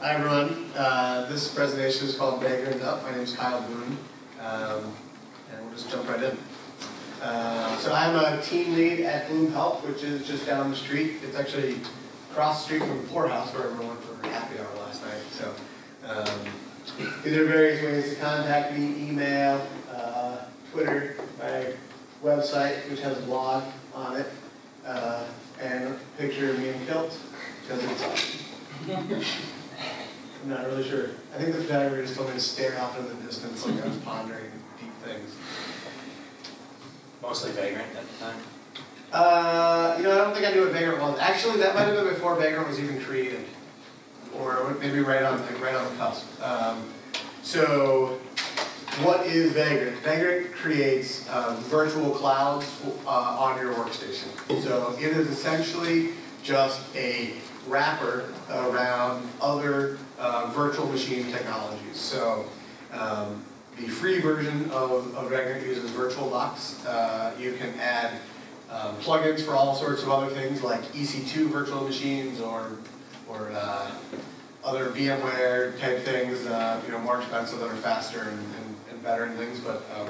Hi everyone. Uh, this presentation is called Vagrant Up. My name is Kyle Boon, um, and we'll just jump right in. Uh, so I'm a team lead at Bloom Health, which is just down the street. It's actually across the street from Poorhouse where everyone went for happy hour last night. So um, these are various ways to contact me: email, uh, Twitter, my website, which has a blog on it, uh, and a picture of me in kilt because it's. I'm not really sure. I think the photographer just told me to stare off in the distance like I was pondering deep things. Mostly vagrant at the time. Uh, you know, I don't think I knew what Vagrant was. Actually, that might have been before Vagrant was even created, or maybe right on, like, right on the cusp. Um, so, what is Vagrant? Vagrant creates um, virtual clouds uh, on your workstation. So it is essentially just a wrapper around other uh, virtual machine technologies. So um, the free version of, of Vagrant uses VirtualBox. Uh, you can add um, plugins for all sorts of other things like EC2 virtual machines or, or uh, other VMware type things, uh, you know, more expensive that are faster and, and, and better and things, but um,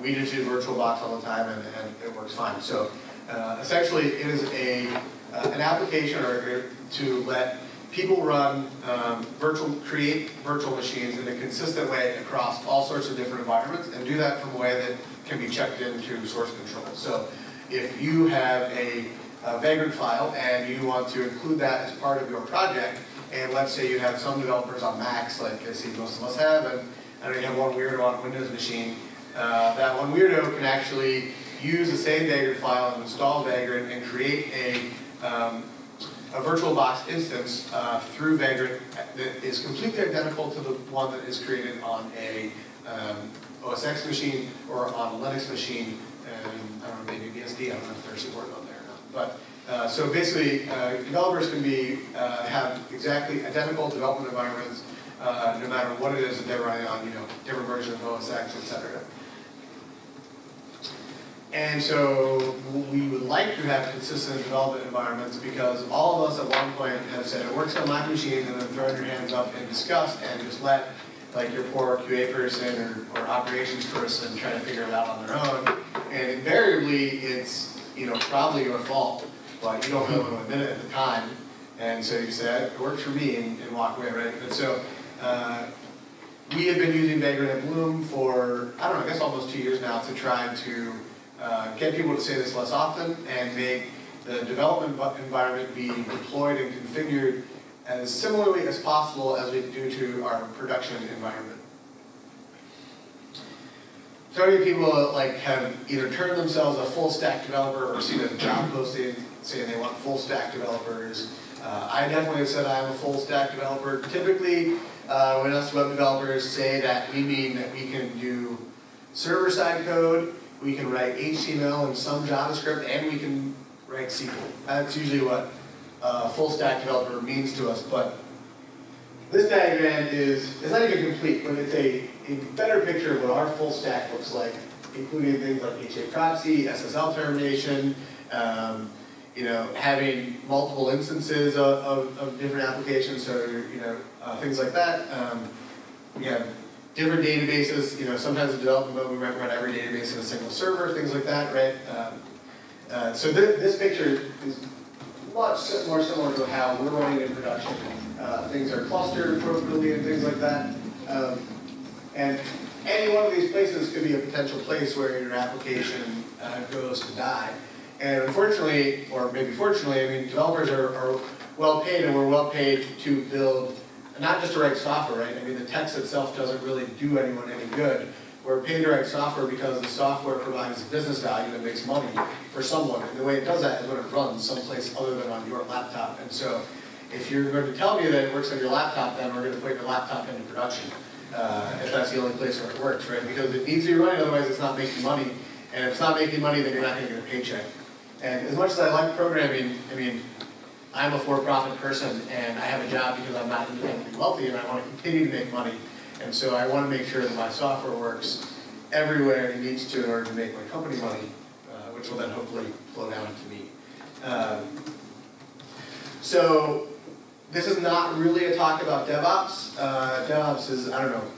we just use VirtualBox all the time and, and it works fine. So uh, essentially it is a, an application or to let people run um, virtual, create virtual machines in a consistent way across all sorts of different environments and do that from a way that can be checked into source control. So if you have a, a Vagrant file and you want to include that as part of your project, and let's say you have some developers on Macs, like I see most of us have, and I know you have one weirdo on a Windows machine, uh, that one weirdo can actually use the same Vagrant file and install Vagrant and create a um, a VirtualBox instance uh, through Vagrant that is completely identical to the one that is created on a um, OS X machine or on a Linux machine, and I don't know, maybe BSD, I don't know if there's support on there or not. But uh, so basically, uh, developers can be uh, have exactly identical development environments, uh, no matter what it is that they're running on, you know, different versions of OS X, et cetera. And so we would like to have consistent development environments because all of us at one point have said it works on my machine and then thrown your hands up in disgust and just let like your poor QA person or, or operations person try to figure it out on their own. And invariably it's, you know, probably your fault, but you don't know it in a minute at the time. And so you say, it works for me and, and walk away, right? But so uh, we have been using Vagrant and Bloom for, I don't know, I guess almost two years now to try to uh, get people to say this less often and make the development environment be deployed and configured as similarly as possible as we do to our production environment. So many people like have either turned themselves a full stack developer or seen a job posting saying they want full stack developers. Uh, I definitely have said I'm a full stack developer. Typically, uh, when us web developers say that, we mean that we can do server-side code we can write HTML and some JavaScript, and we can write SQL. That's usually what a full stack developer means to us, but this diagram is, it's not even complete, but it's a, a better picture of what our full stack looks like, including things like HA proxy, SSL termination, um, you know, having multiple instances of, of, of, different applications, so, you know, uh, things like that. Um, we have different databases, you know, sometimes in development mode we might run every database in a single server, things like that, right? Um, uh, so th this picture is much more similar to how we're running in production. Uh, things are clustered appropriately and things like that. Um, and any one of these places could be a potential place where your application uh, goes to die. And unfortunately, or maybe fortunately, I mean, developers are, are well paid and we're well paid to build not just to write software, right? I mean, the text itself doesn't really do anyone any good. We're paid to write software because the software provides business value that makes money for someone. And the way it does that is when it runs someplace other than on your laptop. And so if you're going to tell me that it works on your laptop, then we're going to put your laptop into production. Uh, if that's the only place where it works, right? Because it needs to be running, otherwise it's not making money. And if it's not making money, then you're not going to get a paycheck. And as much as I like programming, I mean, I'm a for-profit person and I have a job because I'm not independently wealthy and I want to continue to make money. And so I want to make sure that my software works everywhere it needs to in order to make my company money, uh, which will then hopefully flow down to me. Um, so this is not really a talk about DevOps. Uh, DevOps is, I don't know,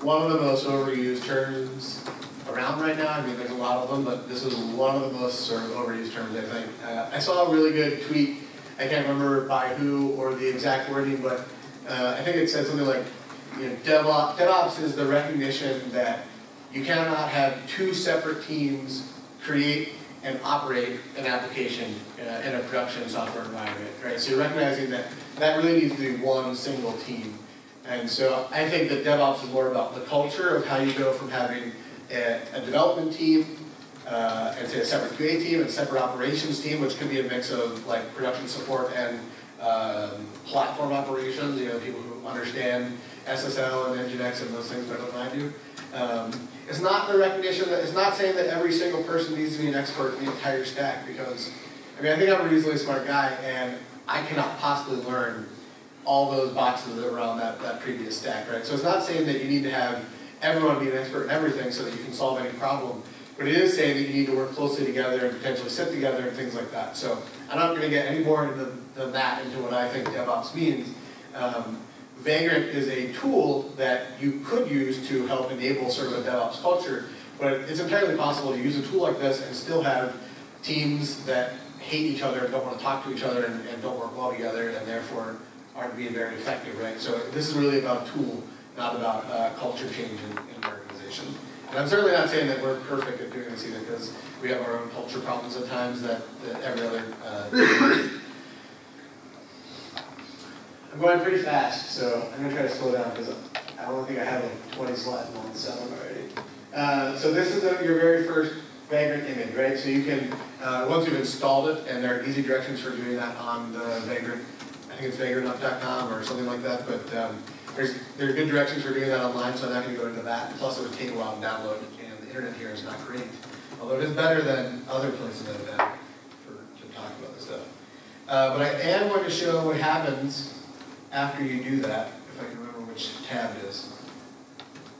one of the most overused terms around right now. I mean, there's a lot of them, but this is one of the most sort of overused terms, I think. Uh, I saw a really good tweet, I can't remember by who or the exact wording, but uh, I think it said something like, you know, DevOps, DevOps is the recognition that you cannot have two separate teams create and operate an application uh, in a production software environment, right? So you're recognizing that that really needs to be one single team. And so I think that DevOps is more about the culture of how you go from having a, a development team uh, and say a separate QA team and a separate operations team, which can be a mix of like production support and um, platform operations, you know, people who understand SSL and Nginx and those things better than I do. Um, it's not the recognition that, it's not saying that every single person needs to be an expert in the entire stack because, I mean, I think I'm a reasonably smart guy and I cannot possibly learn all those boxes on that, that previous stack, right? So it's not saying that you need to have everyone be an expert in everything so that you can solve any problem, but it is saying that you need to work closely together and potentially sit together and things like that. So I'm not going to get any more into than that into what I think DevOps means. Um, Vagrant is a tool that you could use to help enable sort of a DevOps culture, but it's entirely possible to use a tool like this and still have teams that hate each other and don't want to talk to each other and, and don't work well together and therefore aren't being very effective, right? So this is really about a tool, not about uh, culture change in, in an organization. And I'm certainly not saying that we're perfect at doing this either because we have our own culture problems at times that, that every other uh, I'm going pretty fast, so I'm going to try to slow down because I don't think I have like 20 slides on seven already. Uh, so this is the, your very first Vagrant image, right? So you can, uh, once you've installed it, and there are easy directions for doing that on the Vagrant, I think it's vagrantup.com or something like that, but um, there's, there are good directions for doing that online, so I'm not going to go into that. Plus it would take a while to download, and the internet here is not great. Although it is better than other places I've been for, to talk about this stuff. Uh, but I am going to show what happens after you do that, if I can remember which tab it is.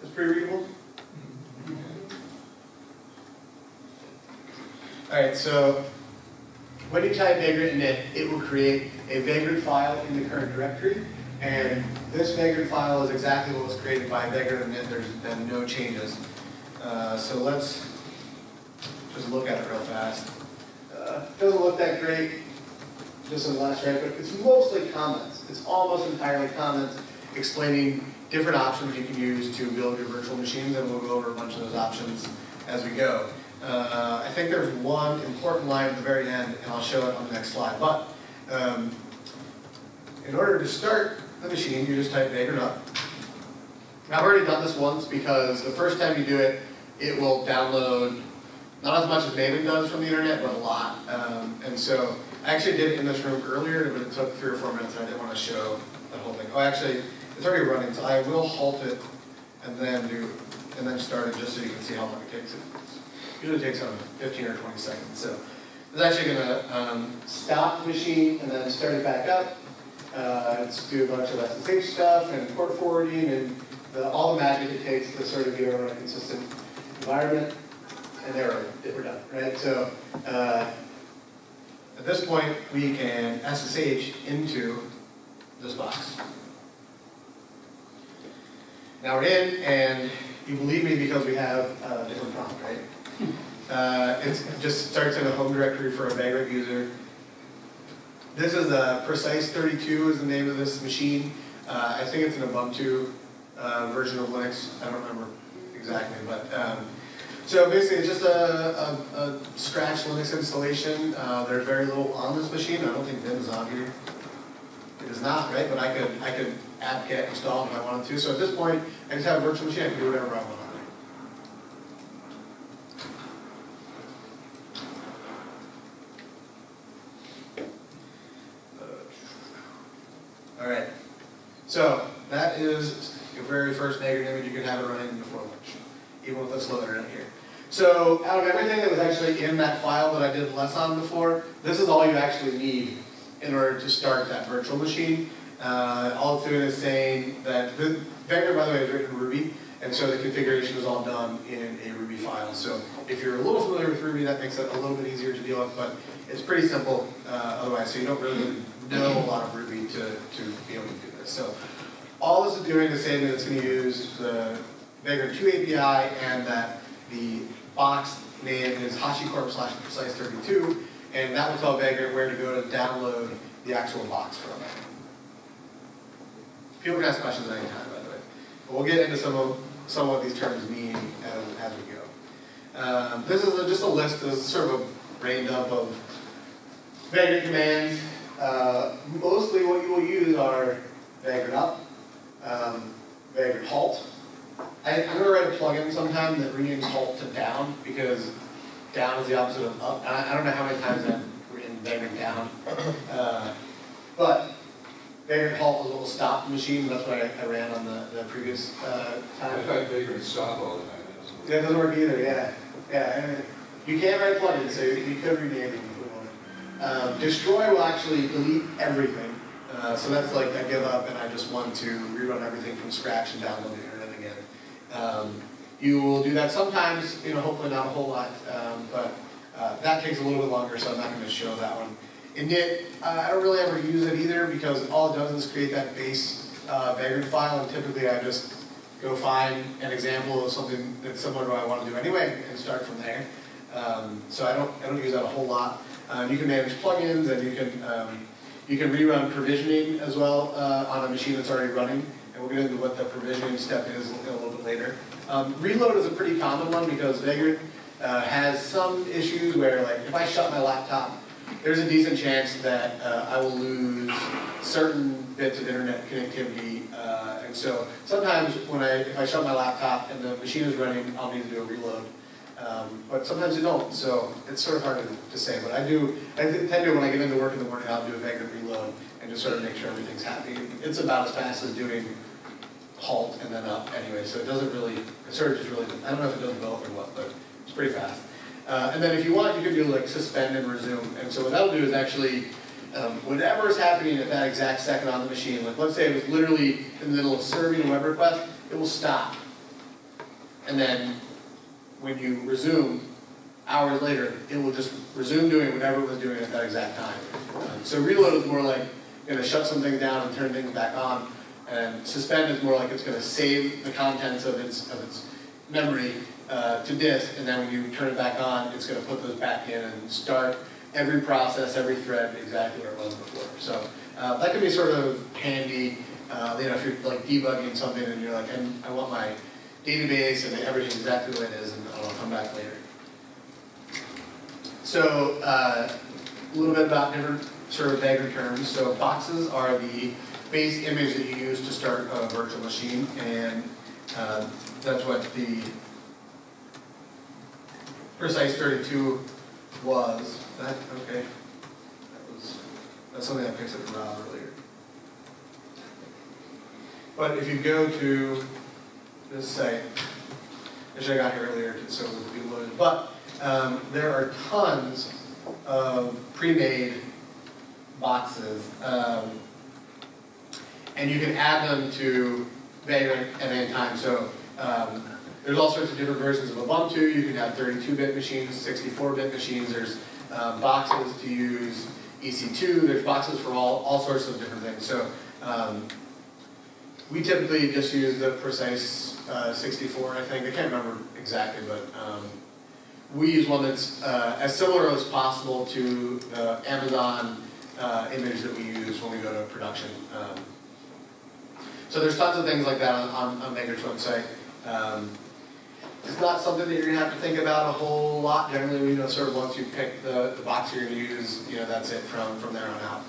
It's pretty readable? All right, so when you type vagrant init, it will create a vagrant file in the current directory. And this vagrant file is exactly what was created by vagrant init. There's been no changes. Uh, so let's just look at it real fast. Uh, doesn't look that great just in the last right, but it's mostly comments. It's almost entirely comments explaining different options you can use to build your virtual machines, and we'll go over a bunch of those options as we go. Uh, I think there's one important line at the very end, and I'll show it on the next slide. But um, in order to start the machine, you just type vagrant up. I've already done this once because the first time you do it, it will download not as much as Maven does from the internet, but a lot. Um, and so I actually did it in this room earlier, but it took three or four minutes and I didn't want to show the whole thing. Oh, actually, it's already running, so I will halt it and then do, and then start it just so you can see how long it takes. It usually takes um, 15 or 20 seconds. So it's actually going to um, stop the machine and then start it back up. Uh, let's do a bunch of SSH stuff and port forwarding and the, all the magic it takes to sort of get over a consistent environment. And there we're done, right? So uh, at this point, we can SSH into this box. Now we're in, and you believe me because we have a different prompt, right? Uh, it just starts in a home directory for a Vagrant user. This is a Precise 32 is the name of this machine. Uh, I think it's an Ubuntu uh, version of Linux. I don't remember exactly, but um, so basically, it's just a, a, a scratch Linux installation. Uh, there's very little on this machine. I don't think Vim is on here. It is not, right? But I could I could apt-get install if I wanted to. So at this point, I just have a virtual machine. I can do whatever I want on it. Uh, all right. So that is your very first negative image. You can have it running before lunch, even with this loader in here. So out of everything that was actually in that file that I did less on before, this is all you actually need in order to start that virtual machine. Uh, all doing is saying that, the Vagrant, by the way, is written in Ruby, and so the configuration is all done in a Ruby file. So if you're a little familiar with Ruby, that makes it a little bit easier to deal with, but it's pretty simple uh, otherwise, so you don't really know a lot of Ruby to, to be able to do this. So all this is doing is saying that it's going to use the Vagrant 2 API and that the box name is HashiCorp slash Precise32, and that will tell Vagrant where to go to download the actual box from it. People can ask questions at any time, by the way. But we'll get into some of, some of what these terms mean as, as we go. Um, this is a, just a list, this is sort of a brain dump of Vagrant commands. Uh, mostly what you will use are Vagrant up, um, Vagrant halt. I, I'm gonna write a plugin sometime that renames halt to down because down is the opposite of up. I, I don't know how many times I've written Vagrant down. Uh, but Vagrant halt was a little stop machine, that's what I, I ran on the, the previous uh, I time. thought Vagrant stop all the time. Yeah, it doesn't work either, yeah. Yeah, you can't write plugins, so you could rename you want. Um, destroy will actually delete everything. Uh, so that's like I give up and I just want to rerun everything from scratch and download the internet again. Um, you will do that sometimes, you know, hopefully not a whole lot, um, but uh, that takes a little bit longer, so I'm not going to show that one. Init, uh, I don't really ever use it either because all it does is create that base uh, Vagrant file, and typically I just go find an example of something that's similar to what I want to do anyway and start from there. Um, so I don't, I don't use that a whole lot. Um, you can manage plugins and you can, um, you can rerun provisioning as well uh, on a machine that's already running. And we'll get into what the provisioning step is a little bit later. Um, reload is a pretty common one because Vagrant uh, has some issues where like if I shut my laptop, there's a decent chance that uh, I will lose certain bits of internet connectivity. Uh, and so sometimes when I, if I shut my laptop and the machine is running, I'll need to do a reload. Um, but sometimes you don't, so it's sort of hard to, to say. But I do, I tend to, when I get into work in the morning, I'll do a vagrant reload and just sort of make sure everything's happy. It's about as fast as doing halt and then up anyway, so it doesn't really, it sort of just really, I don't know if it does both or what, but it's pretty fast. Uh, and then if you want, you can do like suspend and resume. And so what that'll do is actually, um, whatever is happening at that exact second on the machine, like let's say it was literally in the middle of serving a web request, it will stop. And then when you resume, hours later, it will just resume doing whatever it was doing at that exact time. Um, so reload is more like going to shut something down and turn things back on. And suspend is more like it's going to save the contents of its, of its memory uh, to disk, and then when you turn it back on, it's going to put those back in and start every process, every thread exactly where it was before. So uh, that can be sort of handy, uh, you know, if you're like debugging something and you're like, I want my database and everything exactly the way it is, and I'll come back later. So uh, a little bit about different sort of vagrant terms. So boxes are the base image that you use to start a virtual machine, and uh, that's what the Precise 32 was. That okay? That was that's something I picked up from Rob earlier. But if you go to this site, I got here earlier, so it would be loaded. But um, there are tons of pre-made boxes, um, and you can add them to Vagrant at any time. So um, there's all sorts of different versions of Ubuntu. You can have 32-bit machines, 64-bit machines. There's um, boxes to use EC2. There's boxes for all, all sorts of different things. So um, we typically just use the Precise uh, 64, I think. I can't remember exactly, but um, we use one that's uh, as similar as possible to the Amazon uh, image that we use when we go to production. Um, so there's tons of things like that on, on, on Vagrant's website. Um, it's not something that you're gonna have to think about a whole lot. Generally, you know, sort of once you pick the, the box you're gonna use, you know, that's it from, from there on out.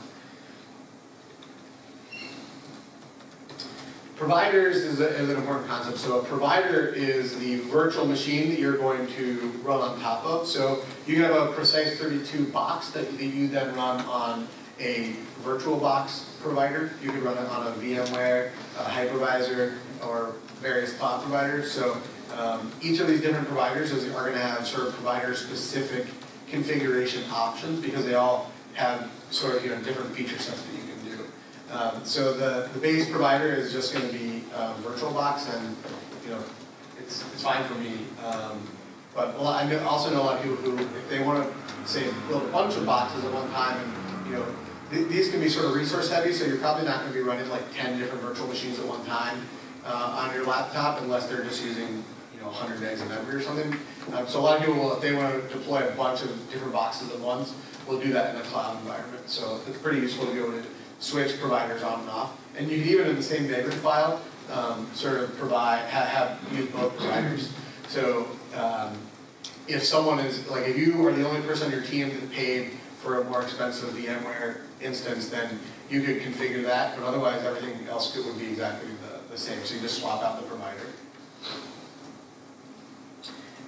Providers is, a, is an important concept. So a provider is the virtual machine that you're going to run on top of. So you have a Precise 32 box that, that you then run on a virtual box provider. You can run it on a VMware, a hypervisor, or various cloud providers. So um, each of these different providers is, are going to have sort of provider-specific configuration options because they all have sort of you know different feature sets that you. Um, so the, the base provider is just going to be um, VirtualBox, and you know it's it's fine for me. Um, But I know, also know a lot of people who, if they want to, say, build a bunch of boxes at one time, and, you know, th- these can be sort of resource heavy, so you're probably not going to be running like 10 different virtual machines at one time uh, on your laptop unless they're just using, you know, 100 megs of memory or something. Um, So a lot of people, will, if they want to deploy a bunch of different boxes at once, will do that in a cloud environment. So it's pretty useful to be able to switch providers on and off. And you can even in the same Vagrant file, um, sort of provide, have, have, use both providers. So, um, if someone is, like, if you are the only person on your team that paid for a more expensive VMware instance, then you could configure that, but otherwise, everything else could- would be exactly the, the same, so you just swap out the provider.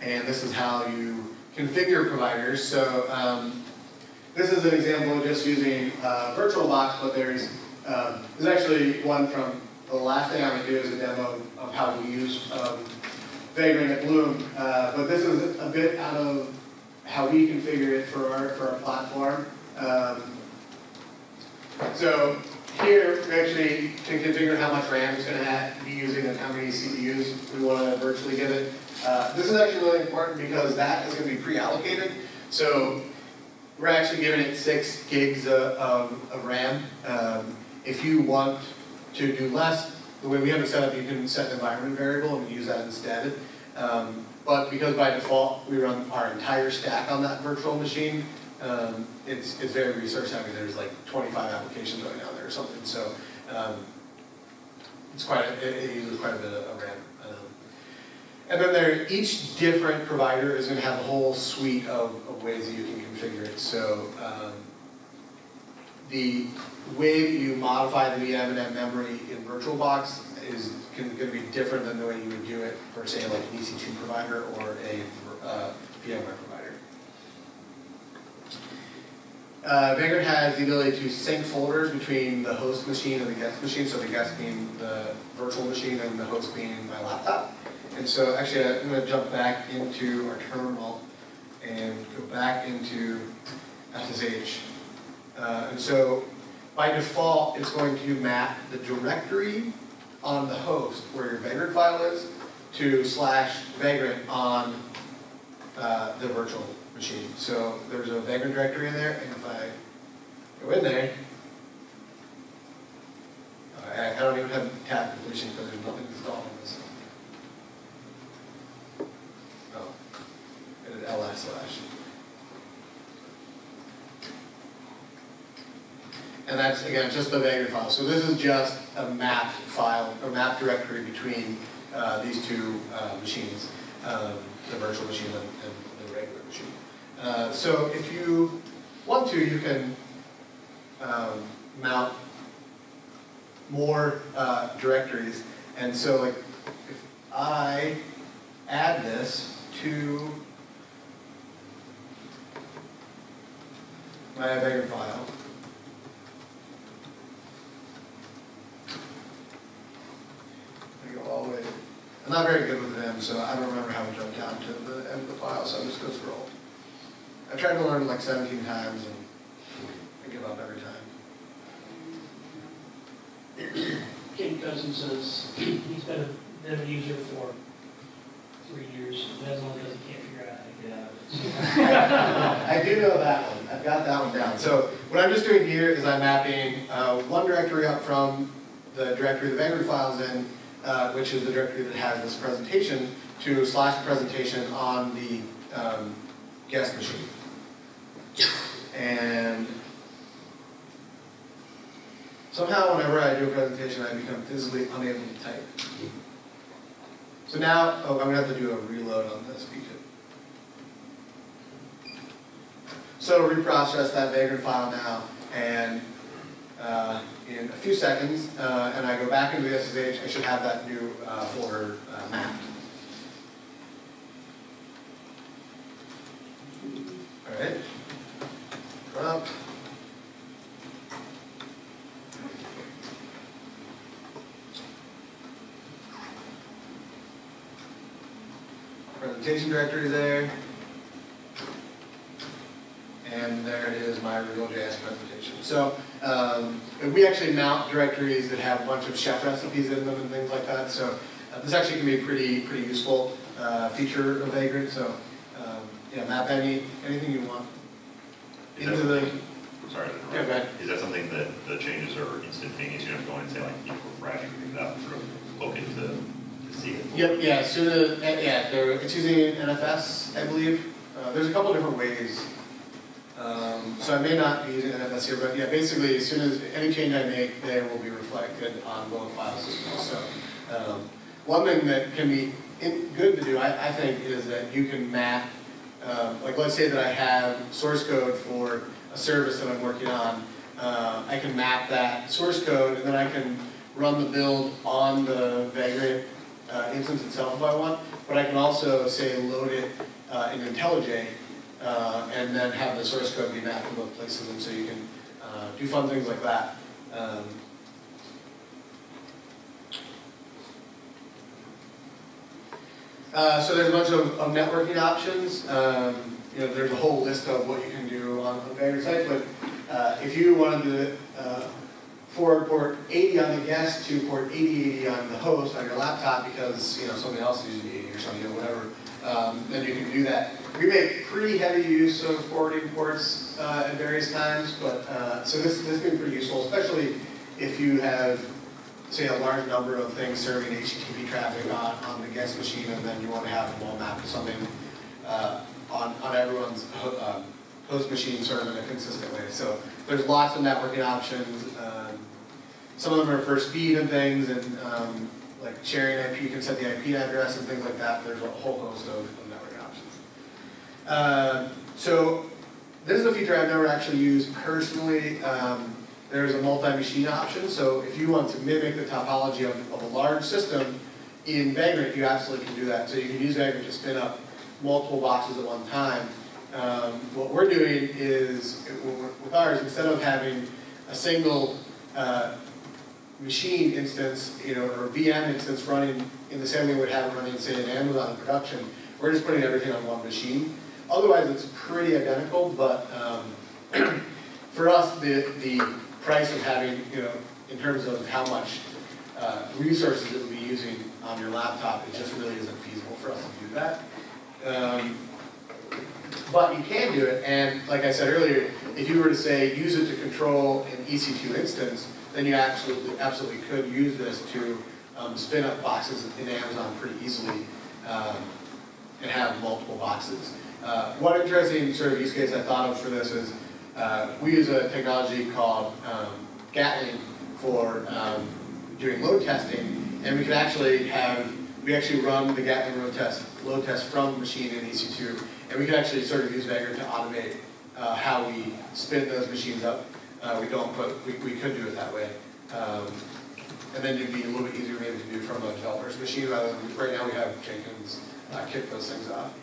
And this is how you configure providers, so, um, this is an example of just using, uh, VirtualBox, but there's, um, there's actually one from, the last thing I'm gonna do is a demo of how we use, um, Vagrant at Bloom, uh, but this is a bit out of how we configure it for our, for our platform. Um, so here, we actually can configure how much RAM it's gonna have, be using and how many CPUs we wanna virtually give it. Uh, this is actually really important because that is gonna be pre-allocated. So we're actually giving it six gigs of, of, RAM. Um, if you want to do less, the way we have it set up, you can set an environment variable and use that instead. Um, but because by default, we run our entire stack on that virtual machine, um, it's, it's very resource heavy. There's like 25 applications running on there or something. So um, it's quite a, it, it uses quite a bit of RAM. Um, and then there, each different provider is going to have a whole suite of, of ways that you can So um, the way you modify the VM and M memory in VirtualBox is going to be different than the way you would do it for, say, like an EC2 provider or a uh, VMware provider. Uh, Vagrant has the ability to sync folders between the host machine and the guest machine, so the guest being the virtual machine and the host being my laptop. And so actually I'm going to jump back into our terminal and go back into SSH. Uh, and so by default, it's going to map the directory on the host where your Vagrant file is to slash Vagrant on uh, the virtual machine. So there's a Vagrant directory in there, and if I go in there, I, I don't even have tab completion because there's nothing installed on this. Oh, it is ls slash. And that's, again, just the Vagrant file. So this is just a map file, or map directory between uh, these two uh, machines, um, the virtual machine and, and the regular machine. Uh, so if you want to, you can um, mount more uh, directories. And so like, if I add this to my Vagrant file, I go all the way. I'm not very good with Vim, so I don't remember how to jump down to the end of the file, so I'm just gonna scroll. I tried to learn like 17 times and I give up every time. Ken Kousen says he's been a, been a user for three years, and that's only because he can't figure out how to get out of it. I do know that one. I've got that one down. So what I'm just doing here is I'm mapping uh, one directory up from the directory the Vagrant file's in, uh, which is the directory that has this presentation, to slash presentation on the um, guest machine. And somehow whenever I do a presentation, I become physically unable to type. So now, oh, I'm gonna have to do a reload on this because So reprocess that Vagrant file now, and uh, in a few seconds, uh, and I go back into the SSH, I should have that new uh, folder uh, mapped. All right. Presentation directory there. And there it is, my Reveal.js presentation. So um, we actually mount directories that have a bunch of chef recipes in them and things like that. So uh, this actually can be a pretty, pretty useful uh, feature of Vagrant. So yeah, map any, anything you want Is that into the, something- Sorry. Yeah, go ahead. Is that something that the changes are instantaneous, you don't have to go in and say like, you refresh, things out, sort of look into to, to see it? Yep, yeah, as, eh, yeah, it's using NFS, I believe. Uh, there's a couple different ways. Um, so I may not be using NFS here, but yeah, basically, as soon as any change I make, they will be reflected on both file systems. So, um, one thing that can be good to do, I, I think, is that you can map, um, like, let's say that I have source code for a service that I'm working on. Uh, I can map that source code, and then I can run the build on the Vagrant uh, instance itself if I want, but I can also say load it uh, in IntelliJ uh, and then have the source code be mapped in both places, and so you can uh, do fun things like that. Um, uh, so there's a bunch of, of networking options. Um, you know, there's a whole list of what you can do on, on various sites, but uh, if you wanted to uh, forward port 80 on the guest to port 8080 on the host on your laptop because you know somebody else is using 80 or something or whatever, um, then you can do that. We make pretty heavy use of forwarding ports uh, at various times, but uh, so this this has been pretty useful, especially if you have say a large number of things serving HTTP traffic on, on the guest machine, and then you want to have them all mapped to something uh, on on everyone's ho- um, host machine sort of in a consistent way. So there's lots of networking options. Um, some of them are for speed and things, and um, like sharing IP, you can set the IP address and things like that. There's a whole host of. Uh, so this is a feature I've never actually used personally. Um, there's a multi-machine option, so if you want to mimic the topology of, of a large system in Vagrant, you absolutely can do that. So you can use Vagrant to spin up multiple boxes at one time. Um, what we're doing is, with ours, instead of having a single uh, machine instance, you know, or VM instance running in the same way we would have it running, say, in Amazon production, we're just putting everything on one machine. Otherwise, it's pretty identical, but um, for us, the, the price of having, you know, in terms of how much uh, resources it would be using on your laptop, it just really isn't feasible for us to do that. Um, but you can do it, and like I said earlier, if you were to say use it to control an EC2 instance, then you absolutely absolutely could use this to um, spin up boxes in Amazon pretty easily um, and have multiple boxes. Uh, one interesting sort of use case I thought of for this is uh, we use a technology called um, Gatling for um, doing load testing, and we could actually have we actually run the Gatling load test load test from the machine in EC2, and we could actually sort of use Vagrant to automate uh, how we spin those machines up. Uh, we don't, but we, we could do it that way. Um, and then it'd be a little bit easier maybe to do from a developer's machine rather than, right now we have Jenkins uh, kick those things off.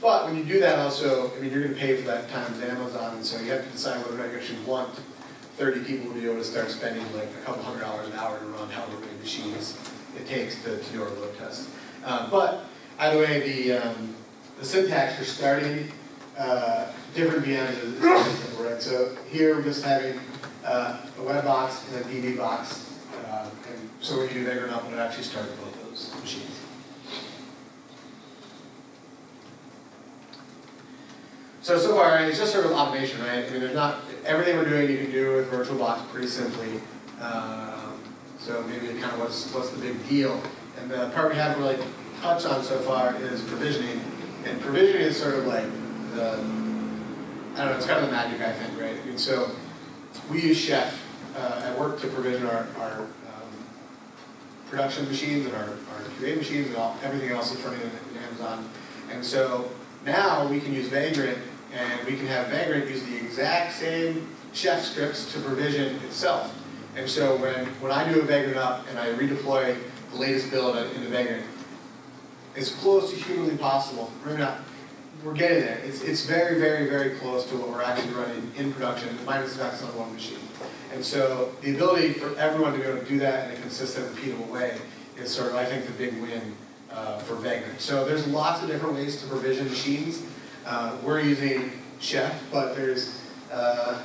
But when you do that also, I mean, you're gonna pay for that times Amazon, and so you have to decide whether or not you actually want 30 people to be able to start spending like a couple hundred dollars an hour to run however many machines it takes to, to do our load test. Uh, but either way, the, um, the syntax for starting uh, different VMs is, simple, right? So here we're just having uh, a web box and a DB box. Uh, and so when you do Vagrant up, to actually starts both those machines. So, so far, it's just sort of automation, right? I mean, there's not, everything we're doing you can do with VirtualBox pretty simply. Um, so maybe kind of what's, what's the big deal? And the part we haven't really touched on so far is provisioning. And provisioning is sort of like the, I don't know, it's kind of the magic, I think, right? I mean, so we use Chef uh, at work to provision our, our um, production machines and our, our QA machines and all, everything else that's running in, in Amazon. And so now we can use Vagrant and we can have Vagrant use the exact same Chef scripts to provision itself. And so when, when I do a Vagrant up and I redeploy the latest build into Vagrant, as close to humanly possible, we're we're getting there. It's, it's very, very, very close to what we're actually running in production, minus the fact on one machine. And so the ability for everyone to be able to do that in a consistent, repeatable way is sort of, I think, the big win uh, for Vagrant. So there's lots of different ways to provision machines. Uh, we're using Chef, but there's uh,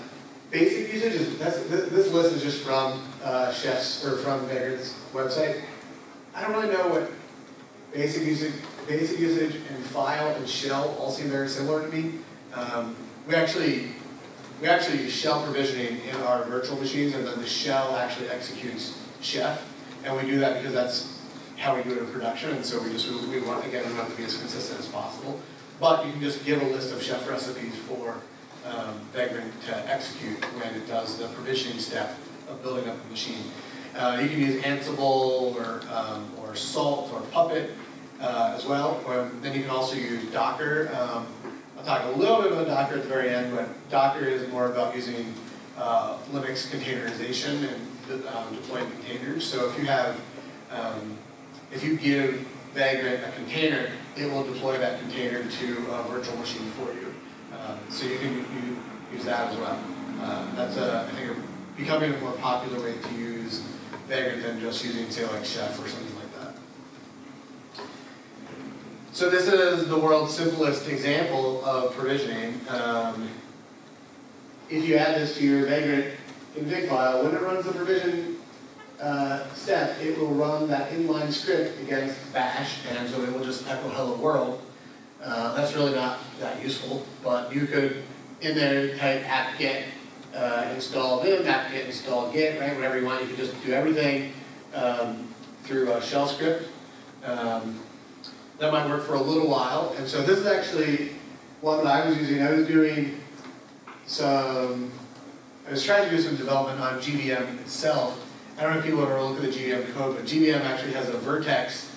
basic usage. Is, this, this list is just from uh, Chef's or from Vagrant's website. I don't really know what basic usage basic usage and file and shell all seem very similar to me. Um, we actually, we actually use shell provisioning in our virtual machines, and then the shell actually executes Chef. And we do that because that's how we do it in production, and so we just, we want, again, we want to be as consistent as possible. But you can just give a list of chef recipes for um, Vagrant to execute when it does the provisioning step of building up the machine. Uh, you can use Ansible or, um, or Salt or Puppet uh, as well, or then you can also use Docker. Um, I'll talk a little bit about Docker at the very end, but Docker is more about using uh, Linux containerization and um, deploying containers. So if you have, um, if you give Vagrant a container, it will deploy that container to a virtual machine for you. Um, so you can you, use that as well. Um, that's a, I think, becoming a more popular way to use Vagrant than just using, say, like Chef or something like that. So this is the world's simplest example of provisioning. Um, if you add this to your Vagrant config file, when it runs the provision uh, step, it will run that inline script against bash, and so it will just echo hello world. Uh, that's really not that useful, but you could, in there, type apt-get uh, install vim, apt-get install git, right, whatever you want, you can just do everything um, through a shell script. Um, that might work for a little while, and so this is actually one that I was using. I was doing some, I was trying to do some development on GVM itself, I don't know if people ever look at the GVM code, but GVM actually has a Vert.x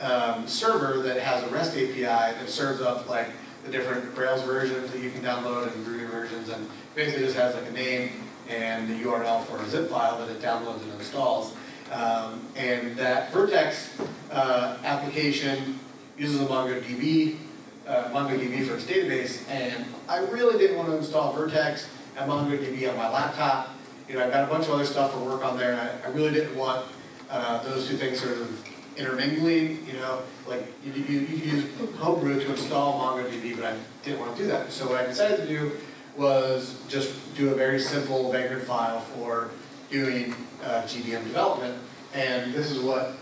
um, server that has a REST API that serves up like the different Grails versions that you can download and Groovy versions, and basically just has like a name and the URL for a zip file that it downloads and installs. Um, and that Vert.x uh, application uses a MongoDB, uh, MongoDB for its database, and I really didn't want to install Vert.x and MongoDB on my laptop you know, I've got a bunch of other stuff to work on there, and I, I really didn't want uh, those two things sort of intermingling, you know, like you, you, you use Homebrew to install MongoDB, but I didn't want to do that. So what I decided to do was just do a very simple Vagrant file for doing uh, development, and this is what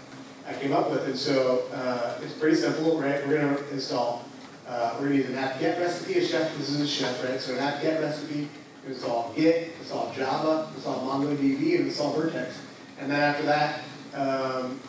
I came up with. And so uh, it's pretty simple, right? We're going to install, uh, we're going to use an apt-get recipe, a chef, this is a chef, right? So an apt-get recipe, it's all Git, it's all Java, it's all MongoDB, and it's all Vert.x. And then after that, um,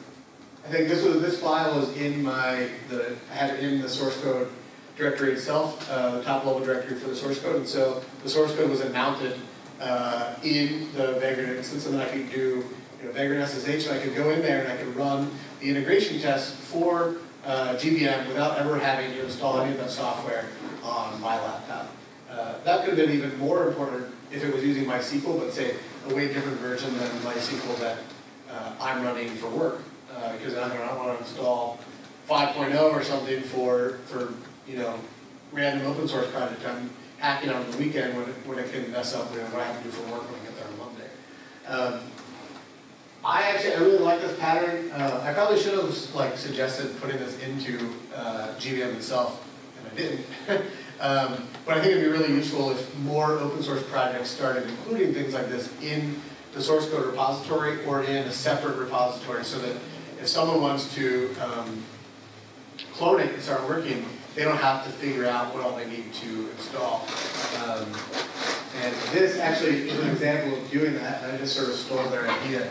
I think this was this file was in my the I had it in the source code directory itself, uh, the top level directory for the source code, and so the source code was mounted uh, in the Vagrant instance, and then I could do you know, Vagrant SSH, and I could go in there and I could run the integration test for uh, GVM without ever having to install any of that software on my laptop. Uh, that could have been even more important if it was using MySQL, but say a way different version than MySQL that uh, I'm running for work. Uh, because I don't want to install 5.0 or something for, for, you know, random open source project. I'm hacking on the weekend when it, when it can mess up you know, what I have to do for work when I get there on Monday. Um, I actually, I really like this pattern. Uh, I probably should have like suggested putting this into uh, GVM itself, and I didn't. Um, but I think it'd be really useful if more open source projects started including things like this in the source code repository or in a separate repository so that if someone wants to um, clone it and start working, they don't have to figure out what all they need to install. Um, and this actually is an example of doing that, and I just sort of stole their idea.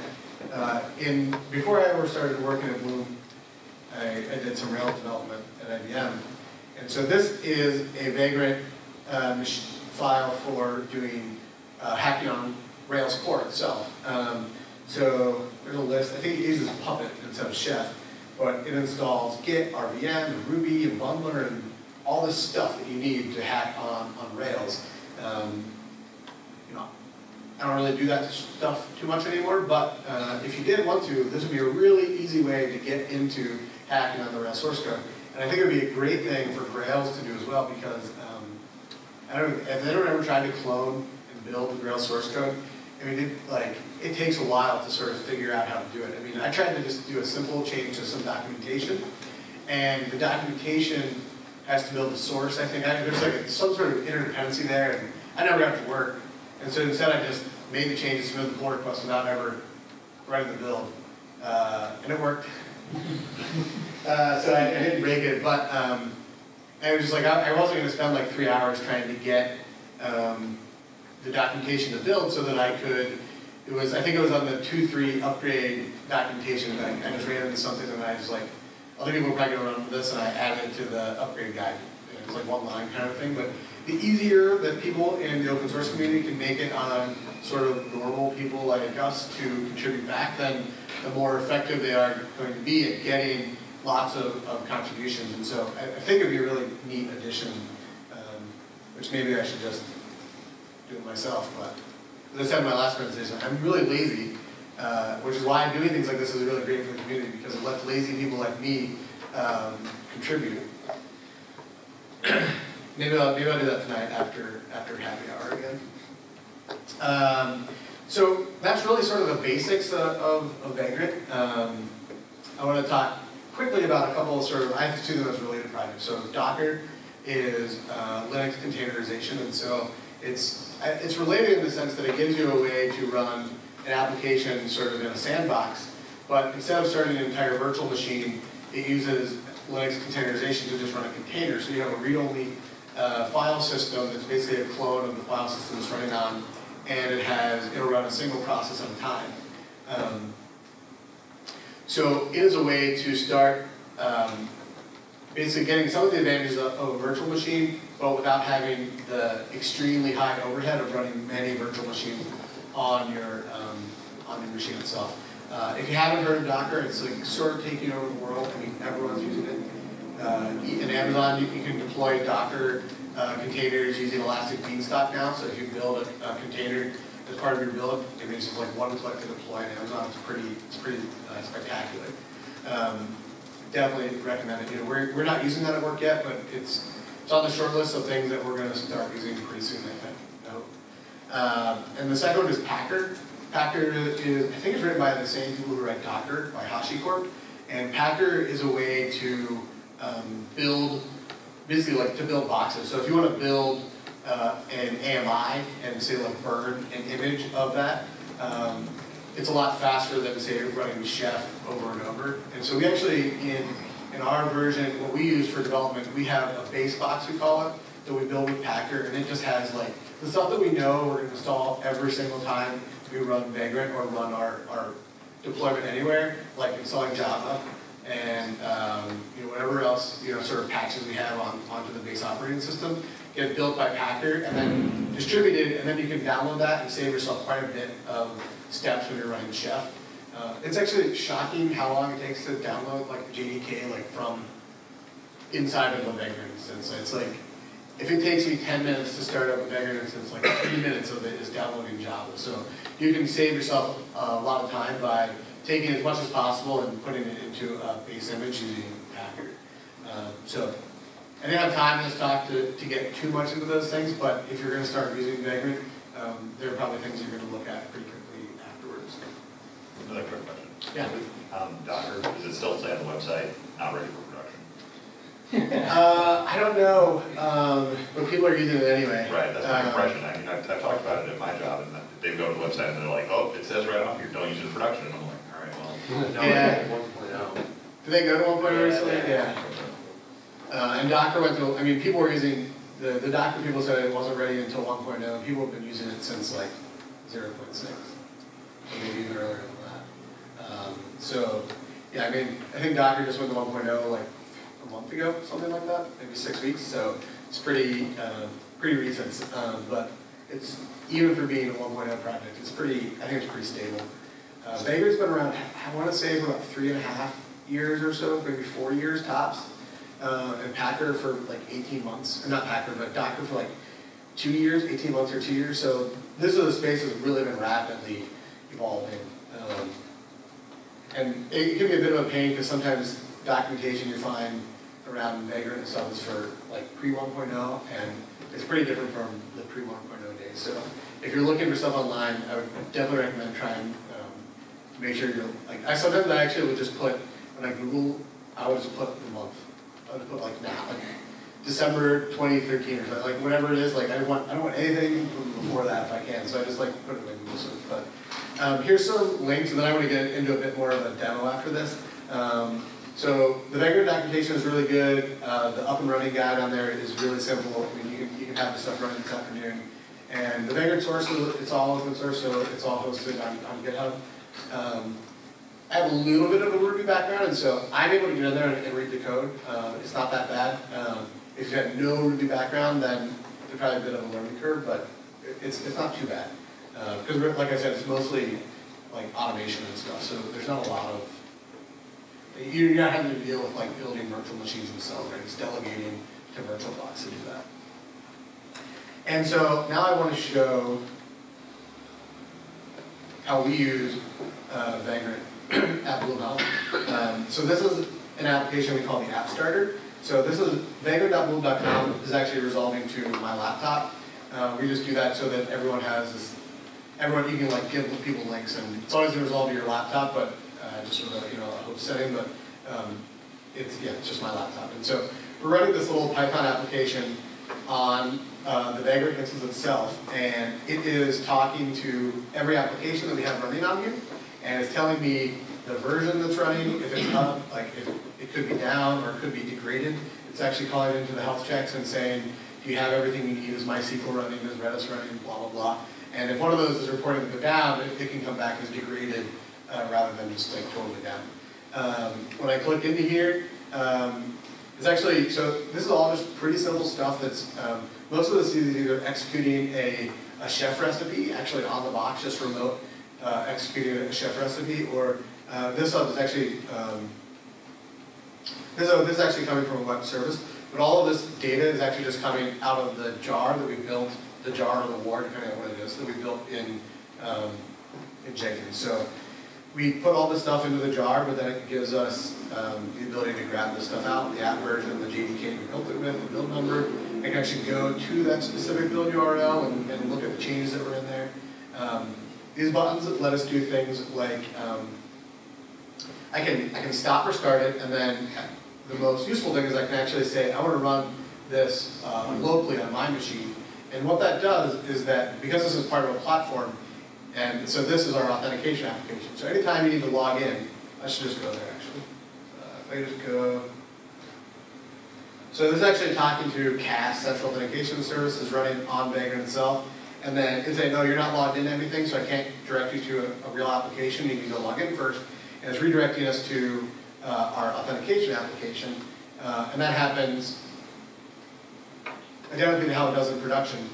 Uh, in Before I ever started working at Bloom, I, I did some Rails development at IBM, and so this is a Vagrant uh, file for doing uh, hacking on Rails core itself. Um, so there's a list, I think it uses Puppet instead of Chef, but it installs Git, RVM, and Ruby, and Bundler, and all this stuff that you need to hack on, on Rails. Um, you know, I don't really do that stuff too much anymore, but uh, if you did want to, this would be a really easy way to get into hacking on the Rails source code. And I think it would be a great thing for Grails to do as well because um, I don't if anyone ever tried to clone and build the Grails source code, I mean, it, like, it takes a while to sort of figure out how to do it. I mean, I tried to just do a simple change to some documentation, and the documentation has to build the source. I think there's like some sort of interdependency there, and I never got to work. And so instead, I just made the changes, submitted the pull request without ever writing the build, uh, and it worked. Uh, so I, I didn't break it, but, um, I was just like, I, I wasn't gonna spend like three hours trying to get, um, the documentation to build so that I could, it was, I think it was on the two, three upgrade documentation, and I, I just ran into something and I was like, other people are probably gonna run with this, and I added it to the upgrade guide. It was like one line kind of thing, but the easier that people in the open source community can make it on sort of normal people like us to contribute back, then the more effective they are going to be at getting lots of, of contributions. And so I, I think it'd be a really neat addition, um, which maybe I should just do it myself, but as I said in my last presentation, I'm really lazy, uh, which is why doing things like this is really great for the community, because it lets lazy people like me um, contribute. Maybe I'll, maybe I'll do that tonight after, after happy hour again. Um, so that's really sort of the basics of, of, of Vagrant. Um, I want to talk quickly about a couple of sort of, I have two of those related projects. So Docker is uh, Linux containerization, and so it's, it's related in the sense that it gives you a way to run an application sort of in a sandbox, but instead of starting an entire virtual machine, it uses Linux containerization to just run a container. So you have a read-only uh, file system that's basically a clone of the file system it's running on, and it has, it'll run a single process at a time. Um, so it is a way to start um, basically getting some of the advantages of, of a virtual machine, but without having the extremely high overhead of running many virtual machines on your um, on your machine itself. Uh, if you haven't heard of Docker, it's like sort of taking over the world. I mean, everyone's using it. Uh, in Amazon, you, you can deploy Docker uh, containers using Elastic Beanstalk now. So if you build a, a container as part of your build, it means like one click to deploy in Amazon. It's pretty, it's pretty uh, spectacular. Um, definitely recommend it. You know, we're, we're not using that at work yet, but it's it's on the short list of things that we're going to start using pretty soon. I think. Hope. Um, and the second one is Packer. Packer is, I think it's written by the same people who write Docker, by HashiCorp. And Packer is a way to um, build, basically like to build boxes. So if you want to build uh, an AMI and say like burn an image of that, um, it's a lot faster than say running Chef over and over. And so we actually, in, in our version, what we use for development, we have a base box we call it, that we build with Packer, and it just has like the stuff that we know we're gonna install every single time we run Vagrant or run our, our deployment anywhere, like installing Java and um, you know whatever else you know sort of patches we have on onto the base operating system get built by Packer and then distributed, and then you can download that and save yourself quite a bit of steps when you're running Chef. Uh, it's actually shocking how long it takes to download like JDK like from inside of a Vagrant instance. It's like if it takes me 10 minutes to start up a Vagrant instance, like three minutes of it is downloading Java. So you can save yourself a lot of time by taking as much as possible and putting it into a base image using Packer. Um, so I didn't have time in this talk to, to get too much into those things, but if you're going to start using Vagrant, um, there are probably things you're going to look at pretty quickly afterwards. Another quick question. Yeah. Um, Docker, does it still say on the website, not ready for production? Uh, I don't know, um, but people are using it anyway. Right, that's my Um, impression. I mean, I've, I've talked about it at my job, and they go to the website and they're like, oh, it says right off here, don't use it in production. And I'm like, all right, well. Yeah. One point out. Did they go to one point Yeah, recently? yeah. Yeah. Uh, and Docker went to, I mean, people were using, the, the Docker people said it wasn't ready until 1.0. People have been using it since like 0.6, or maybe even earlier than that. Um, so, yeah, I mean, I think Docker just went to 1.0 like a month ago, something like that, maybe six weeks. So it's pretty, uh, pretty recent. Um, but it's, even for being a 1.0 project, it's pretty, I think it's pretty stable. Uh, Vagrant's been around, I want to say for about three and a half years or so, maybe four years tops. Uh, and Packer for like 18 months, not Packer, but Docker for like two years, 18 months or two years. So this is a space that's really been rapidly evolving. Um, and it, it can be a bit of a pain because sometimes documentation you find around Vagrant and stuff is for like pre 1.0 and it's pretty different from the pre 1.0 days. So if you're looking for stuff online, I would definitely recommend trying um, make sure you're like I sometimes I actually would just put when I Google I would just put the month. I put like now, like December 2013 or something, like whatever it is. Like I want I don't want anything before that if I can. So I just like put it in Google search. But um, here's some links, and then I want to get into a bit more of a demo after this. Um, So the Vagrant documentation is really good. Uh, the up and running guide on there is really simple. I mean, you can, you can have the stuff running this afternoon. And the Vagrant source, it's all open source, so it's all hosted on, on GitHub. Um, I have a little bit of a Ruby background, and so I'm able to get in there and, and read the code. Uh, it's not that bad. Um, if you have no Ruby background, then there's probably a bit of a learning curve, but it's, it's not too bad. Because like I said, it's mostly like automation and stuff, so there's not a lot of, you- you're not having to deal with like building virtual machines themselves, right? It's delegating to VirtualBox to do that. And so now I want to show how we use uh, Vagrant at Blue Um, so this is an application we call the App Starter. So this is vagrant.bloom.com is actually resolving to my laptop. Uh, we just do that so that everyone has this, everyone, you can like give people links and it's always gonna resolve to your laptop, but uh, just sort of you know, a host setting, but um, it's, yeah, it's just my laptop. And so we're running this little Python application on uh, the Vagrant instance itself, and it is talking to every application that we have running on here, and it's telling me the version that's running, if it's up, like if it could be down or it could be degraded. It's actually calling into the health checks and saying, do you have everything you need? Is MySQL running? Is Redis running? Blah, blah, blah. And if one of those is reporting to go down, it, it can come back as degraded uh, rather than just like totally down. Um, when I click into here, um, it's actually, so this is all just pretty simple stuff that's, um, most of this is either executing a, a chef recipe, actually on the box, just remote uh, executing a chef recipe, or uh, this stuff is actually, um, this, is- this is actually coming from a web service, but all of this data is actually just coming out of the jar that we built, the jar or the war, depending on what it is, that we built in, um, in Jenkins. So we put all this stuff into the jar, but then it gives us um, the ability to grab this stuff out, the app version, the JDK we built it with, the build number. I can actually go to that specific build URL and, and look at the changes that were in there. Um, these buttons let us do things like um, I can I can stop or start it, and then the most useful thing is I can actually say I want to run this uh, locally on my machine. And what that does is that because this is part of a platform, and so this is our authentication application. So anytime you need to log in, I should just go there actually. Uh, if I just go. So this is actually talking to CAS, Central Authentication Service, is running on Vagrant itself. And then it's saying, no, you're not logged into anything, so I can't direct you to a, a real application. You need to log in first. And it's redirecting us to uh, our authentication application. Uh, and that happens identically to how it does in production.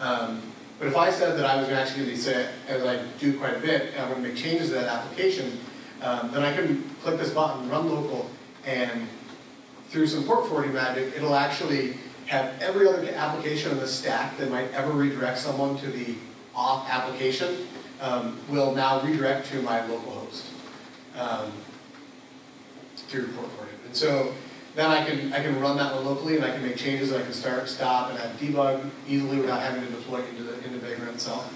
Um, but if I said that I was actually going to say, as I do quite a bit, and I'm going to make changes to that application, um, then I can click this button, run local, and through some port forwarding magic, it'll actually have every other application in the stack that might ever redirect someone to the auth application um, will now redirect to my local host um, through port forwarding. And so then I can, I can run that one locally and I can make changes, and I can start, stop, and have debug easily without having to deploy into the, into Vagrant itself.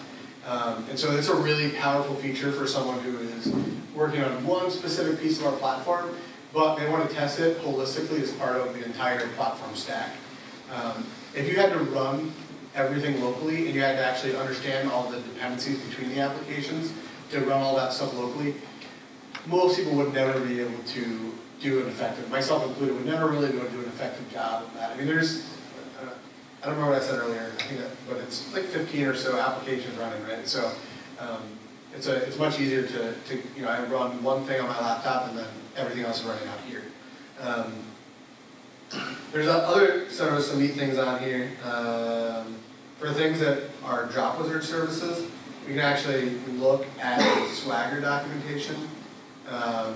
Um, and so it's a really powerful feature for someone who is working on one specific piece of our platform, but they want to test it holistically as part of the entire platform stack. Um, if you had to run everything locally and you had to actually understand all the dependencies between the applications to run all that stuff locally, most people would never be able to do an effective, myself included, would never really be able to do an effective job of that. I mean, there's, uh, I don't remember what I said earlier, I think that, but it's like 15 or so applications running, right? So um, it's a, it's much easier to, to, you know, I run one thing on my laptop and then everything else is running out here. Um, there's other sort of some neat things on here. Um, for things that are Dropwizard services, we can actually look at Swagger documentation. Um,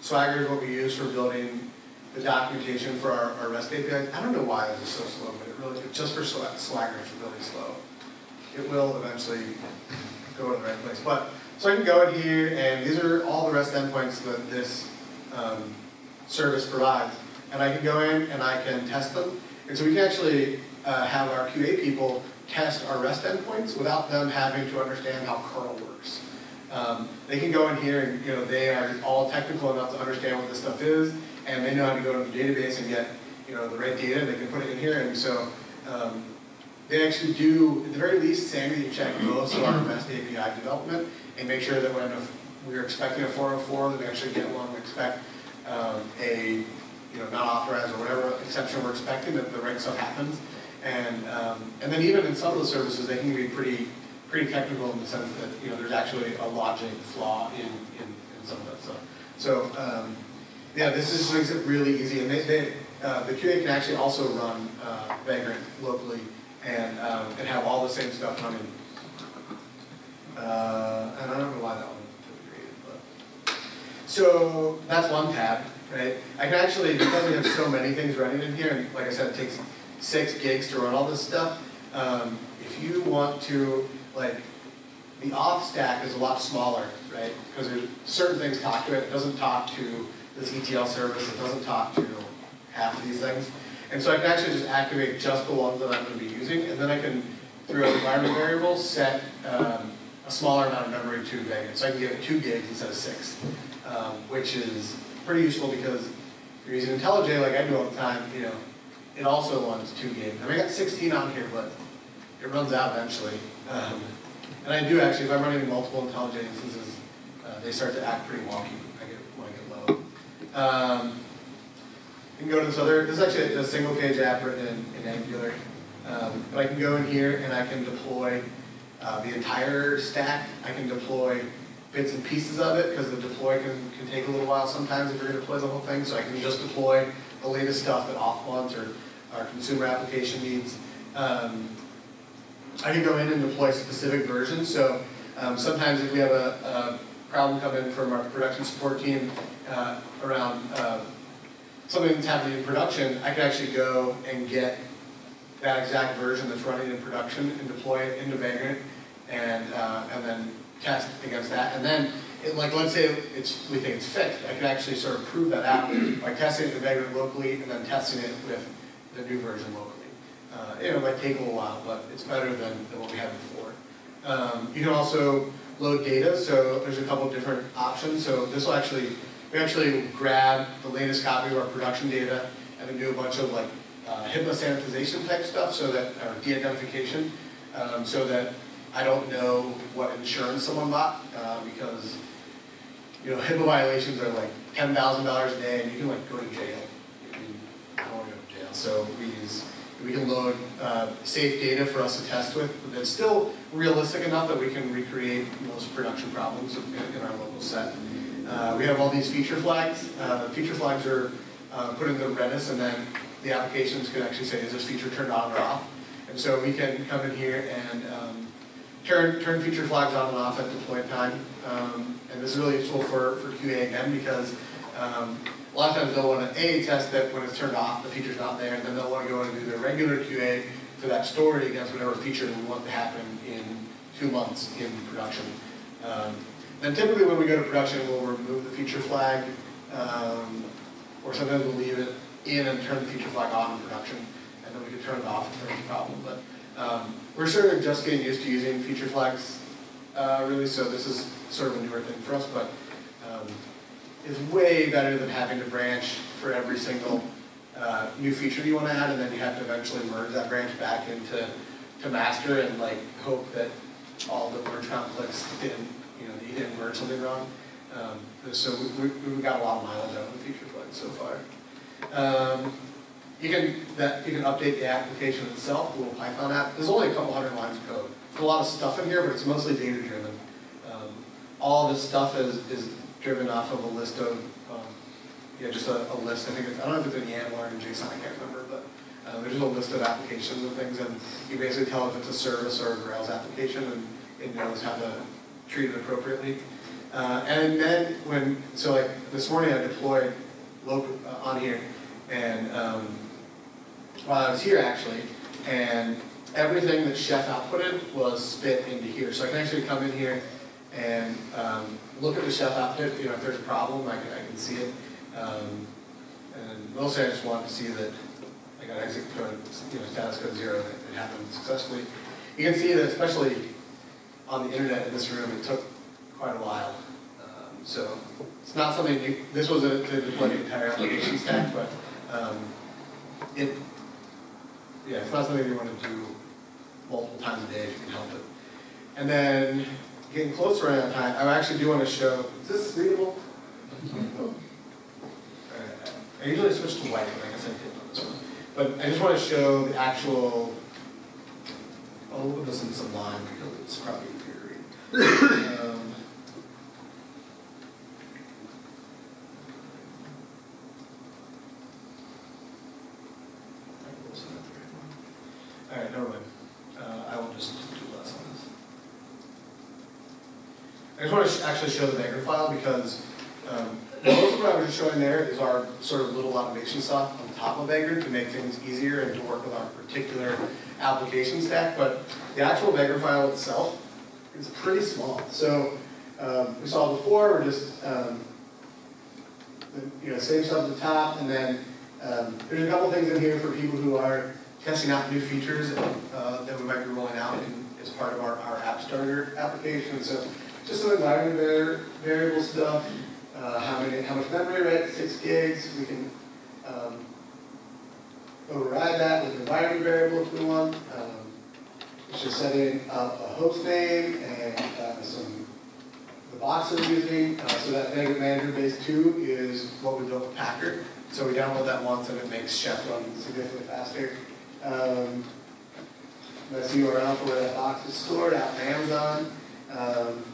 Swagger is what we use for building the documentation for our, our REST APIs. I don't know why this is so slow, but it really, just for Swagger, it's really slow. It will eventually go to the right place. But, so I can go in here, and these are all the REST endpoints that this um, service provides. And I can go in and I can test them. And so we can actually uh, have our QA people test our REST endpoints without them having to understand how curl works. Um, they can go in here and you know they are all technical enough to understand what this stuff is, and they know how to go to the database and get you know the right data. They can put it in here, and so um, they actually do at the very least sanity check most of our REST API development and make sure that when we're expecting a 404, that we actually get one. We expect um, a, you know, not authorized or whatever exception we're expecting, that the right stuff happens. And, um, and then even in some of the services, they can be pretty, pretty technical in the sense that, you know, there's actually a logic flaw in, in, in some of that stuff. So, um, yeah, this makes it really easy, and they, they, uh, the QA can actually also run, uh, Vagrant locally and, um, and have all the same stuff running. Uh, and I don't know why that one. So, that's one tab, right? I can actually, because we have so many things running in here, and like I said, it takes six gigs to run all this stuff. Um, if you want to, like, the auth stack is a lot smaller, right? Because there's certain things talk to it, it doesn't talk to this ETL service, it doesn't talk to half of these things. And so I can actually just activate just the ones that I'm gonna be using, and then I can, through an environment variable, set um, a smaller amount of memory to Vagrant. So I can give it two gigs instead of six, um, which is pretty useful because if you're using IntelliJ like I do all the time, you know, it also runs two gigs. I mean, I got 16 on here, but it runs out eventually. Um, and I do actually, if I'm running multiple IntelliJ instances, uh, they start to act pretty wonky. I get, when I get low. Um, you can go to this other, this is actually a single page app written in, in Angular. Um, but I can go in here and I can deploy uh, the entire stack. I can deploy bits and pieces of it because the deploy can, can take a little while sometimes if you're going to deploy the whole thing. So I can just deploy the latest stuff that auth wants or our consumer application needs. Um, I can go in and deploy specific versions. So um, sometimes if we have a, a, problem come in from our production support team uh, around uh, something that's happening in production, I can actually go and get that exact version that's running in production and deploy it into Vagrant and, uh, and then test against that. And then, it, like, let's say it's, we think it's fixed, I can actually sort of prove that out by testing in Vagrant locally and then testing it with the new version locally. Uh, it might take a little while, but it's better than, than what we had before. Um, you can also load data, so there's a couple of different options. So this will actually, we actually grab the latest copy of our production data and then do a bunch of like uh, HIPAA sanitization type stuff, so that, or de-identification, um, so that I don't know what insurance someone bought, uh, because, you know, HIPAA violations are like ten thousand dollars a day, and you can like go to jail. I to go to jail, so we use, we can load uh, safe data for us to test with, that's still realistic enough that we can recreate most production problems in, in our local set. Uh, we have all these feature flags. Uh, feature flags are uh, put into Redis, and then the applications can actually say, is this feature turned on or off? And so we can come in here and um, turn, turn feature flags on and off at deploy time. Um, and this is really useful for, for QA again because um, a lot of times they'll want to A, test that when it's turned off, the feature's not there, and then they'll want to go and do their regular QA for that story against whatever feature we want to happen in two months in production. Um, then typically when we go to production, we'll remove the feature flag, um, or sometimes we'll leave it in and turn the feature flag on in production, and then we can turn it off if there's a problem. But um, we're sort of just getting used to using feature flags, uh, really, so this is sort of a newer thing for us, but um, it's way better than having to branch for every single uh, new feature you want to add, and then you have to eventually merge that branch back into to master and like hope that all the merge conflicts didn't, you know, you didn't merge something wrong. Um, so we, we, we got a lot of mileage out of the feature flag so far. Um, you can that you can update the application itself, the little Python app. There's only a couple hundred lines of code. There's a lot of stuff in here, but it's mostly data driven. Um, all this stuff is, is driven off of a list of um, yeah, just a, a, list. I think it's, I don't know if it's in YAML or in JSON. I can't remember, but uh, there's just a list of applications and things, and you basically tell if it's a service or a Grails application, and it knows how to treat it appropriately. Uh, and then when so like this morning I deployed local uh, on here, and um, while I was here actually, and everything that Chef outputted was spit into here. So I can actually come in here and um, look at the Chef output. You know, if there's a problem, I can, I can see it. Um, and mostly I just want to see that I got exit code, you know, status code zero, that it happened successfully. You can see that especially on the internet in this room, it took quite a while. Um, so it's not something, you, this was a, to deploy the entire application stack, but um, it, yeah, it's not something you want to do multiple times a day if you can help it. And then getting closer around time, I actually do want to show, is this readable? I usually switch to white, but I guess I did on this one. But I just want to show the actual, put this in some line because it's probably easier to I wasn't at the right one. All right, never mind. Uh, I will just do less on this. I just want to actually show the Vagrant file because um, most of what I was just showing there is our automation stuff on top of Vagrant to make things easier and to work with our particular application stack. But the actual Vagrant file itself is pretty small. So um, we saw before, we're just um, you know same stuff at the top, and then um, there's a couple things in here for people who are testing out new features uh, that we might be rolling out in, as part of our, our App Starter application. So just some environment var- variable stuff, uh, how many, how much memory, right? Six gigs. We can um, override that with environment variable if we want. Um, it's just setting up a host name and uh, some the box that we're using. Uh, so that Vagrant Manager Base 2 is what we built with Packer. So we download that once and it makes Chef run significantly faster. Um, that's the URL for where that box is stored out in Amazon. Um,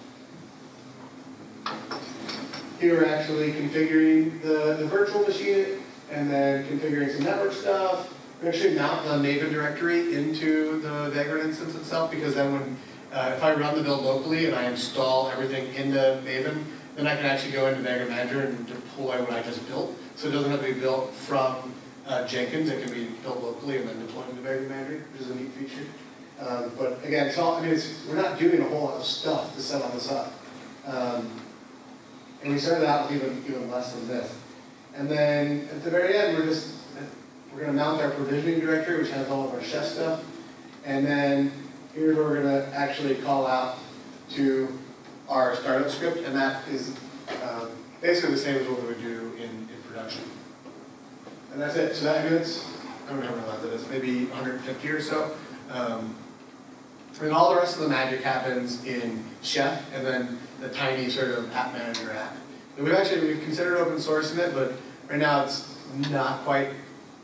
here we're actually configuring the, the virtual machine and then configuring some network stuff. We actually mount the Maven directory into the Vagrant instance itself because then when, uh, if I run the build locally and I install everything into Maven, then I can actually go into Vagrant Manager and deploy what I just built. So it doesn't have to be built from uh, Jenkins, it can be built locally and then deployed into Vagrant Manager, which is a neat feature. Um, but again, it's all, I mean, it's, we're not doing a whole lot of stuff to set all this up. Um, and we started out with even, even less than this. And then at the very end, we're just, we're gonna mount our provisioning directory, which has all of our chef stuff. And then here's where we're gonna actually call out to our startup script, and that is um, basically the same as what we would do in, in production. And that's it. So that means, I don't know how it is, maybe 150 or so. Um, and all the rest of the magic happens in Chef, and then the tiny sort of app manager app. And we've actually we've considered open sourcing it, but right now it's not quite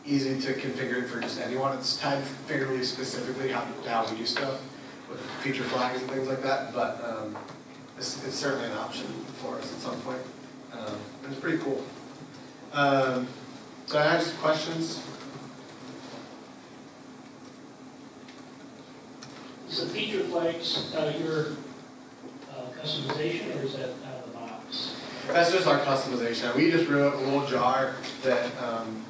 easy to configure it for just anyone. It's tied fairly specifically how, how we do stuff with feature flags and things like that. But um, it's, it's certainly an option for us at some point. Um, it's pretty cool. Um, so I have questions. Is the feature flags, uh, your uh, customization, or is that box? That's just our customization. We just wrote a little jar that, um,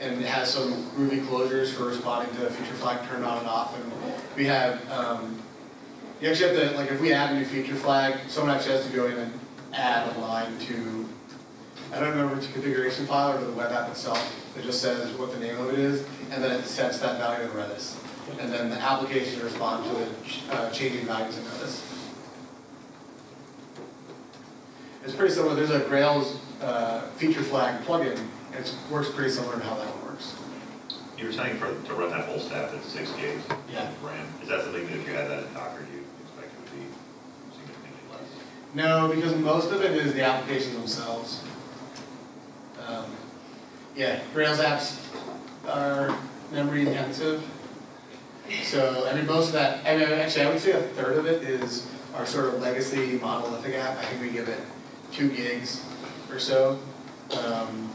and it has some groovy closures for responding to feature flag turned on and off. And we have, um, you actually have to, like if we add a new feature flag, someone actually has to go in and add a line to, I don't remember a configuration file or the web app itself. It just says what the name of it is, and then it sets that value in Redis. And then the application responds to the uh, changing values in Redis. It's pretty similar. There's a Grails uh, feature flag plugin, and it works pretty similar to how that one works. You were saying for, to run that whole stack at six gigs Yeah. of RAM, is that something that if you had that in Docker, you expect it would be significantly less? No, because most of it is the applications themselves. Um, yeah, Grails apps are memory intensive. So, I mean, most of that, I mean, actually, I would say a third of it is our sort of legacy monolithic app. I think we give it two gigs or so. Um,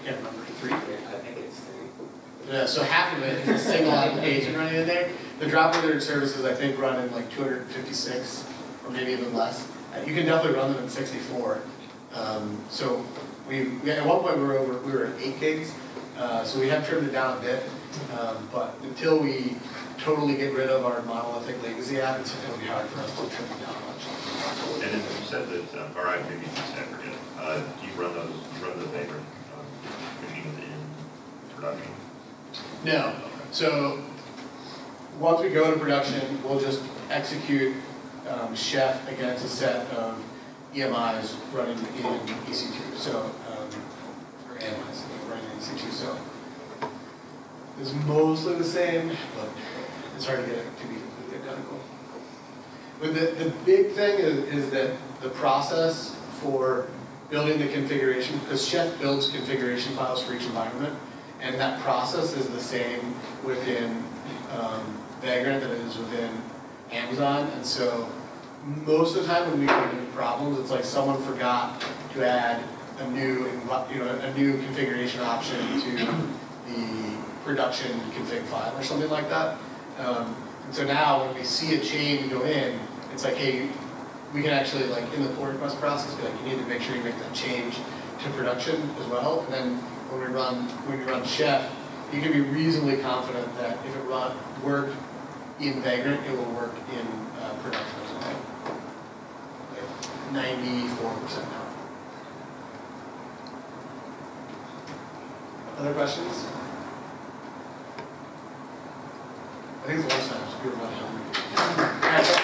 I can't remember, three, I think it's three. Yeah, so half of it is a single application running in there. The drop-in services, I think, run in like 256 or maybe even less. Uh, You can definitely run them in 64. Um, so we, we, at one point we were over, we were at eight gigs. Uh, so we have trimmed it down a bit. Um, but until we totally get rid of our monolithic legacy app, it's, it'll be hard for us to trim it down much. Said that, um, or I maybe just said, forget, uh, do you run those, you run the Vagrant, um, machines in production? No. So once we go to production, we'll just execute um, Chef against a set of EMIs running in EC2. So, um, or AMIs running in EC2. So it's mostly the same, but it's hard to get it to be. But the, the big thing is, is that the process for building the configuration, because Chef builds configuration files for each environment, and that process is the same within um, Vagrant that it is within Amazon, and so most of the time when we run into problems, it's like someone forgot to add a new, you know, a new configuration option to the production config file or something like that. Um, And so now, when we see a change go in, it's like, hey, we can actually, like, in the pull request process, be like, you need to make sure you make that change to production as well. And then when we run, when we run Chef, you can be reasonably confident that if it run, worked in Vagrant, it will work in uh, production as well. Like Ninety-four percent now. Other questions? I think it's the last time. It's good last time.